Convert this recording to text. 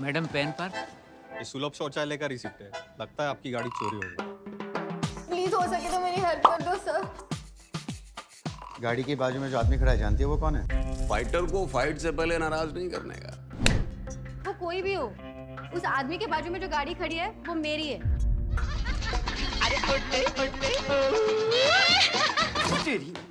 Madam pen पर? ये सुलभ शौचालय का रिसिप्ट है। लगता है आपकी गाड़ी चोरी हो गई। प्लीज़ हो सके तो मेरी हेल्प कर दो सर गाड़ी के बाजू में जो आदमी खड़ा है जानती है वो कौन है? फाइटर को फाइट से पहले नाराज़ नहीं करने का। वो कोई भी हो। उस आदमी के बाजू में जो गाड़ी खड़ी है वो मेरी है। तेरी